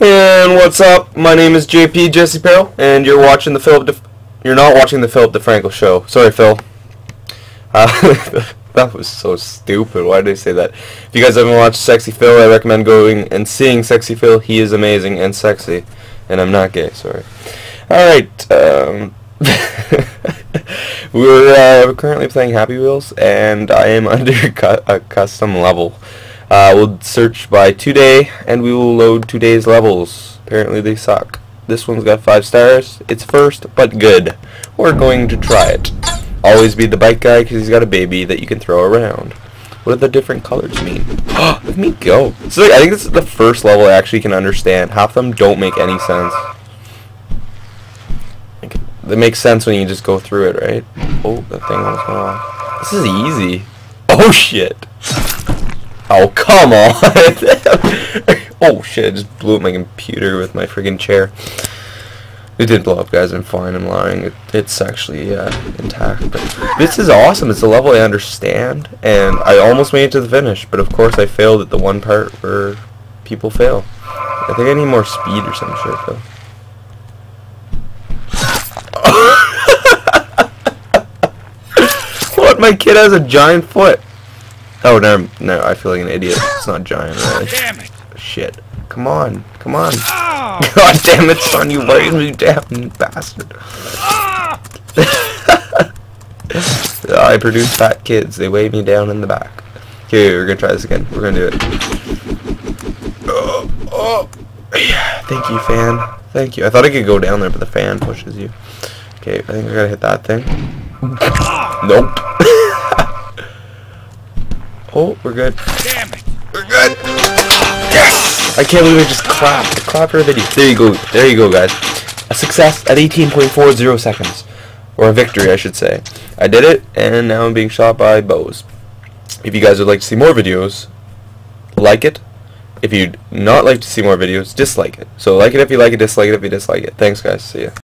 And what's up? My name is JP Jesse Perreault, and you're watching the Philip. De- you're not watching the Philip DeFranco show. Sorry, Phil. Uh, that was so stupid. Why did I say that? If you guys haven't watched Sexy Phil, I recommend going and seeing Sexy Phil. He is amazing and sexy, and I'm not gay. Sorry. All right. Um, we're uh, currently playing Happy Wheels, and I am under a custom level. Uh, we'll search by today, and we will load today's levels. Apparently they suck. This one's got five stars. It's first, but good. We're going to try it. Always be the bike guy because he's got a baby that you can throw around. What do the different colors mean? Let me go. So I think this is the first level I actually can understand. Half of them don't make any sense. It makes sense when you just go through it, right? Oh, that thing almost went off. This is easy. Oh shit. Oh, come on! oh shit, I just blew up my computer with my friggin' chair. It did blow up, guys, I'm fine, I'm lying. It, it's actually uh, intact. But this is awesome, it's a level I understand, and I almost made it to the finish, but of course I failed at the one part where people fail. I think I need more speed or some shit, though. what? My kid has a giant foot! Oh, no, no, I feel like an idiot. It's not giant, really. Damn it! Shit. Come on, come on. Oh! God damn it, son, you raised me, damn bastard. Oh. I produce fat kids. They weigh me down in the back. Okay, we're gonna try this again. We're gonna do it. Oh, oh. Yeah, thank you, fan. Thank you. I thought I could go down there, but the fan pushes you. Okay, I think I gotta hit that thing. Oh. Nope. Oh, we're good. Damn it! We're good. Yes! I can't believe I just clapped. Clap for a video. There you go. There you go, guys. A success at 18.40 seconds. Or a victory, I should say. I did it, and now I'm being shot by bows. If you guys would like to see more videos, like it. If you'd not like to see more videos, dislike it. So like it if you like it, dislike it if you dislike it. Thanks, guys. See ya.